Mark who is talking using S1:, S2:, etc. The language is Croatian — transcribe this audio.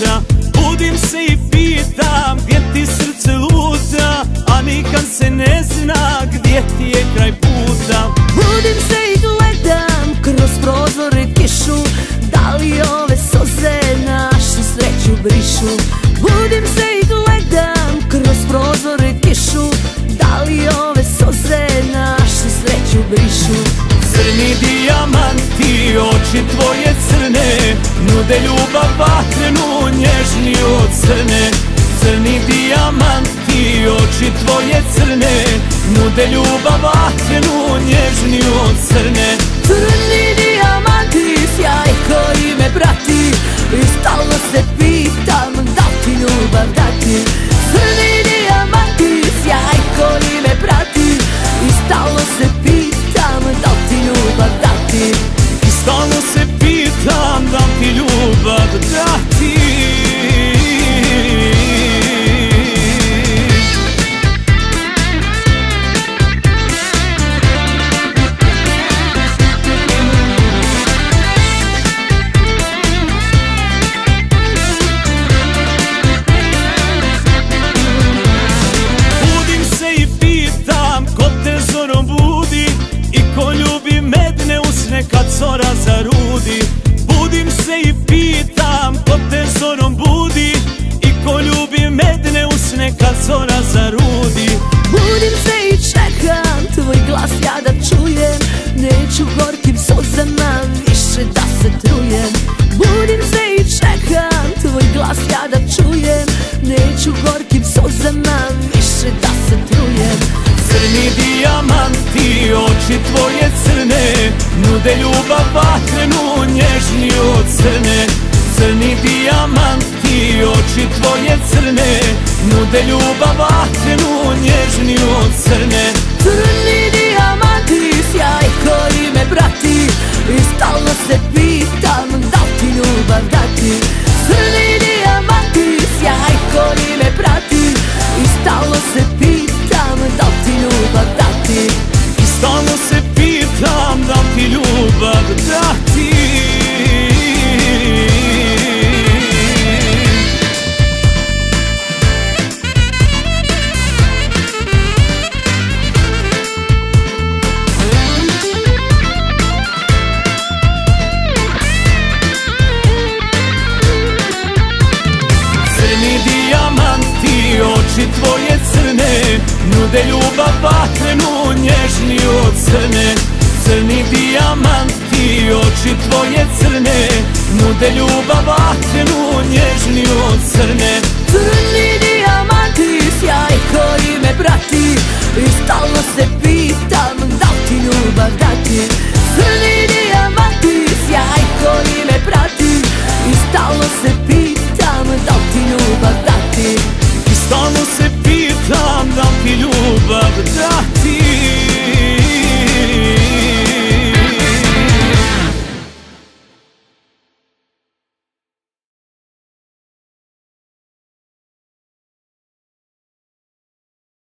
S1: puta Budim se i pitam gdje ti srce luta A nikad se ne zna gdje ti je kraj puta.
S2: Budim se i gledam kroz prozore kišu Da li ove soze našu sreću brišu. Budim se i gledam kroz prozore kišu Da li ove soze našu sreću brišu.
S1: Crni dijamanti, oči tvoje crne Nude ljubav vatrenu nježniju od crne Crni dijamanti, oči tvoje crne Nude ljubav zora zarudi. Budim se i pitam ko te zorom budi. I ko ljubi medne usne kad zora zarudi.
S2: Budim se i čekam tvoj glas ja da čujem. Neću gorkim suzama više da se trujem. Budim se i čekam tvoj glas ja da čujem. Neću gorkim suzama više da se trujem.
S1: Crni dijamanti, oči tvoje crne Nude ljubav tvoje crne Nude ljubav vatrenu, nježniju od crne.
S2: Crni dijamanti, sjaj koji me prati I stalno se pitam da ti ljubav dati
S1: bude ljubav vatrenu nježni od crne. Crni dijamanti oči tvoje crne. Nude ljubav vatrenu nježni od crne.
S2: Crni dijamanti sjaj koji me prati. I stalno se pitam da ti ljubav dati. Crni dijamanti sjaj koji me prati. I stalno se pitam da ti ljubav dati.
S1: I stalno se pitam ljubav dati.